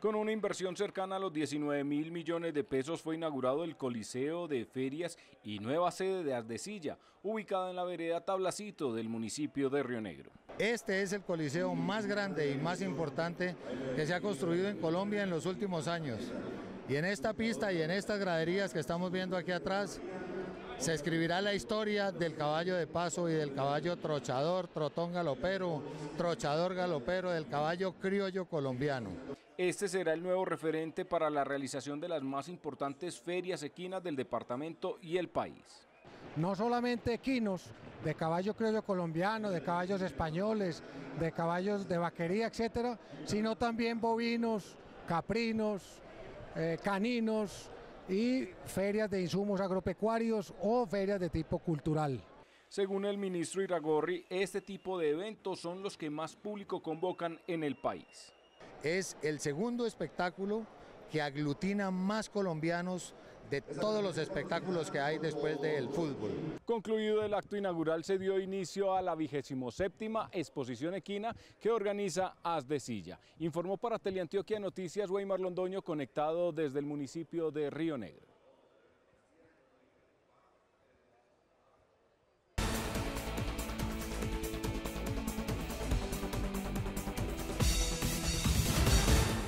Con una inversión cercana a los 19 mil millones de pesos fue inaugurado el Coliseo de Ferias y nueva sede de Ardecilla, ubicada en la vereda Tablacito del municipio de Río Negro. Este es el coliseo más grande y más importante que se ha construido en Colombia en los últimos años. Y en esta pista y en estas graderías que estamos viendo aquí atrás, se escribirá la historia del caballo de paso y del caballo trochador, trotón galopero, trochador galopero, del caballo criollo colombiano. Este será el nuevo referente para la realización de las más importantes ferias equinas del departamento y el país. No solamente equinos de caballo criollo colombiano, de caballos españoles, de caballos de vaquería, etcétera, sino también bovinos, caprinos, eh, caninos y ferias de insumos agropecuarios o ferias de tipo cultural. Según el ministro Iragorri, este tipo de eventos son los que más público convocan en el país. Es el segundo espectáculo que aglutina más colombianos de todos los espectáculos que hay después del fútbol. Concluido el acto inaugural se dio inicio a la vigésimo séptima exposición equina que organiza As de Silla. Informó para Teleantioquia Noticias Weimar Londoño conectado desde el municipio de Río Negro.